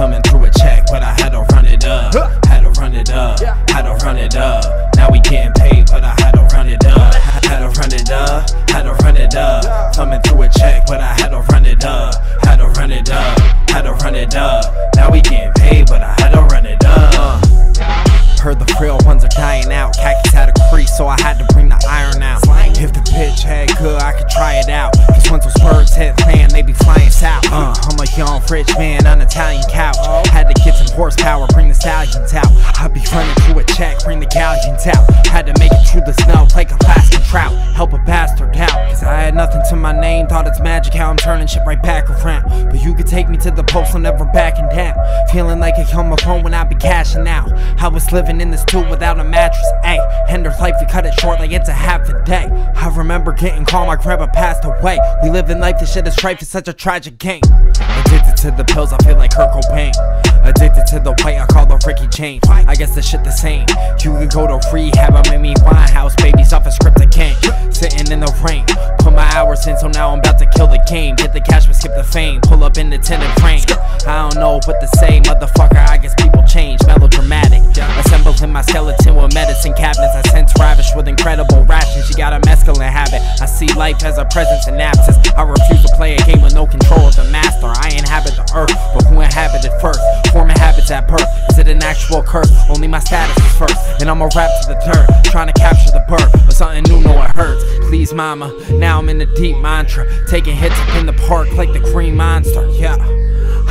thumbing through a check, but I had to run it up. Had to run it up. Had to run it up. Now we getting paid, but I had to run it up. Had to run it up. Had to run it up. Thumbing through a check, but I had to run it up. Had to run it up. Had to run it up. Now we getting rich man on Italian couch. Had to get some horsepower, bring the stallions out. I be running through a check, bring the galleons out. Had to make it through the snow like Alaskan trout. Help a bastard out. Cause I had nothing to my name, thought it's magic how I'm turning shit right back around. But you could take me to the post, I'm never backing down. Feeling like a young home when I be cashing out. I was living in this tube without a mattress, ayy. Hender's life, we cut it short like it's a half a day. I remember getting called, my grandpa passed away. We live in life, this shit is trife, it's such a tragic game. Addicted to the pills, I feel like Kurt Cobain. Addicted to the white, I call the Ricky James. I guess the shit the same. You could go to rehab, I'm in me Winehouse, babies off a script again. Sitting in the rain, put my hours in, so now I'm about to kill the game. Get the cash, but skip the fame. Pull up in the tenant frame. I don't know what to say, motherfucker. I guess with cabinets. I sense ravished with incredible rations. She got a mescaline habit. I see life as a presence in absence. I refuse to play a game with no control of the master. I inhabit the earth, but who inhabited first? Forming habits at birth. Is it an actual curse? Only my status is first. And I'ma rap to the dirt. Trying to capture the bird. But something new, know it hurts. Please, mama. Now I'm in a deep mantra. Taking hits up in the park like the green monster. Yeah.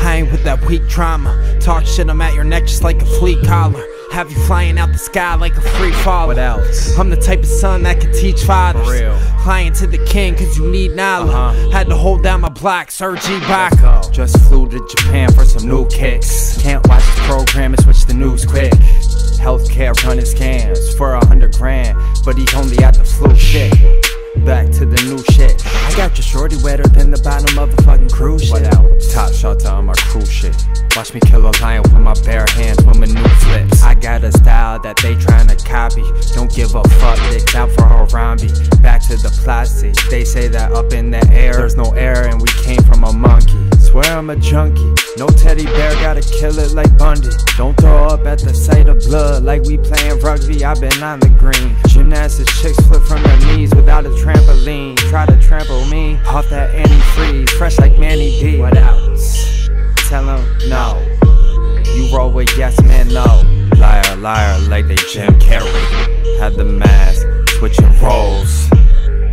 I ain't with that weak trauma. Talk shit, I'm at your neck just like a flea collar. Have you flying out the sky like a free fall. What else? I'm the type of son that can teach fathers. For real. Flying to the king cause you need knowledge. Uh-huh. Had to hold down my block, Sergi Baca. Just flew to Japan for some new kicks. Can't watch the program and switch the news quick. Healthcare running scams for a hundred grand, but he only had the flu shit. Back to the new shit. I got your shorty wetter than the bottom of a fucking cruise ship. What out? Top shot on my cruise shit. Watch me kill a lion with my bare hands dicks out for Harambe. Back to the plastic. They say that up in the air, there's no air, and we came from a monkey. Swear I'm a junkie. No teddy bear, gotta kill it like Bundy. Don't throw up at the sight of blood like we playing rugby. I've been on the green. Gymnastics chicks flip from their knees without a trampoline. Try to trample me off that antifreeze, fresh like Manny B. What else? Tell 'em no. You roll with yes man, no. Liar, liar, like they Jim Carrey. Had the mask, switching roles.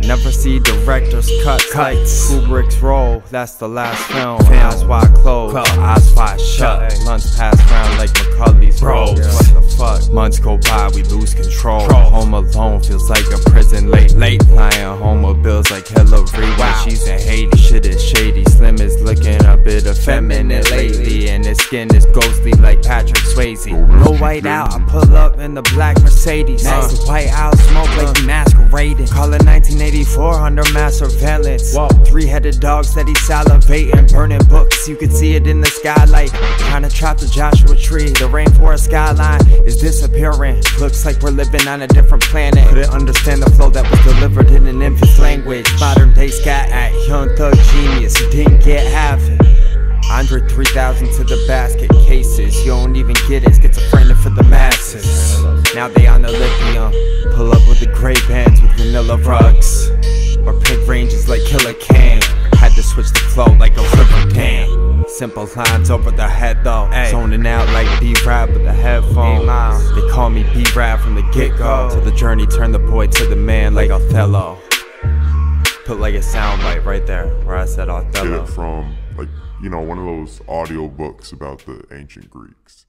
Never see directors cut cuts. Kubrick's role, that's the last film. Eyes wide closed, eyes wide shut. Months pass round like Macaulay's robes. Fuck? Months go by, we lose control. Home alone feels like a prison late, late. Flying home with bills like Hillary when she's in Haiti. Shit is shady. Slim is looking a bit effeminate lately, and his skin is ghostly like Patrick Swayze. No white out, I pull up in the black Mercedes. To white out, smoke like we masquerading. Call it 1984 under mass surveillance. Three-headed dogs that steady salivating, burning books. You can see it in the skylight. Trying to trap the Joshua tree. The rainforest skyline is disappearing. Looks like we're living on a different planet. Couldn't understand the flow that was delivered in an infant's language. Modern day scat at young thug genius. Didn't get half it. Andre 3000 to the basket cases. You don't even get it, schizophrenic for the masses. Now they on the lithium. Pull up with the gray bands with vanilla rugs. Or pink ranges like Killa Cam. Had to switch the flow like a river dam. Simple lines over the head though. Zoning out like D-Rap with the headphones. They call from the get-go. To the journey, turn the boy to the man like Othello. Put like a soundbite right there where I said Get Othello. it from like you know one of those audio books about the ancient Greeks.